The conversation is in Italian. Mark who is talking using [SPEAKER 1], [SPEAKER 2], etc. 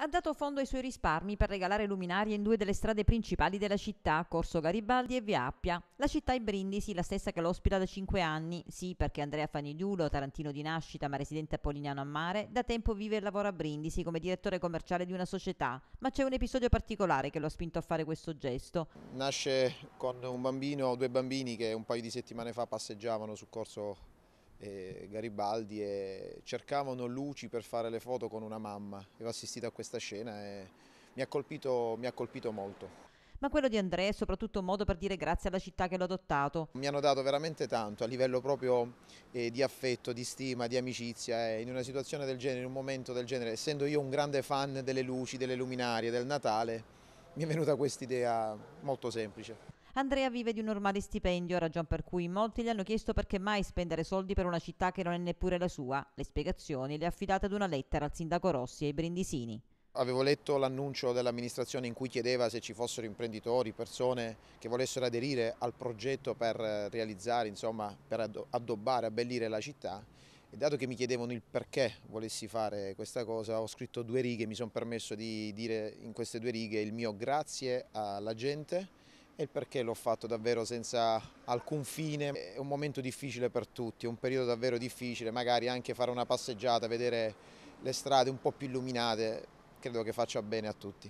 [SPEAKER 1] ha dato fondo ai suoi risparmi per regalare luminarie in due delle strade principali della città, Corso Garibaldi e Via Appia. La città è Brindisi, la stessa che l'ospita da cinque anni. Sì, perché Andrea Fanigliulo, tarantino di nascita ma residente a Polignano a Mare, da tempo vive e lavora a Brindisi come direttore commerciale di una società. Ma c'è un episodio particolare che lo ha spinto a fare questo gesto.
[SPEAKER 2] Nasce con un bambino, due bambini che un paio di settimane fa passeggiavano su Corso e Garibaldi e cercavano luci per fare le foto con una mamma. Io ho assistito a questa scena e mi ha colpito, mi ha colpito molto.
[SPEAKER 1] Ma quello di Andrea è soprattutto un modo per dire grazie alla città che l'ha adottato.
[SPEAKER 2] Mi hanno dato veramente tanto a livello proprio eh, di affetto, di stima, di amicizia e in una situazione del genere, in un momento del genere, essendo io un grande fan delle luci, delle luminarie, del Natale, mi è venuta questa idea molto semplice.
[SPEAKER 1] Andrea vive di un normale stipendio, ragion per cui molti gli hanno chiesto perché mai spendere soldi per una città che non è neppure la sua. Le spiegazioni le ha affidate ad una lettera al sindaco Rossi e ai brindisini.
[SPEAKER 2] Avevo letto l'annuncio dell'amministrazione in cui chiedeva se ci fossero imprenditori, persone che volessero aderire al progetto per realizzare, insomma, per addobbare, abbellire la città. E dato che mi chiedevano il perché volessi fare questa cosa, ho scritto due righe, mi sono permesso di dire in queste due righe il mio grazie alla gente e il perché l'ho fatto davvero senza alcun fine. È un momento difficile per tutti, è un periodo davvero difficile, magari anche fare una passeggiata, vedere le strade un po' più illuminate, credo che faccia bene a tutti.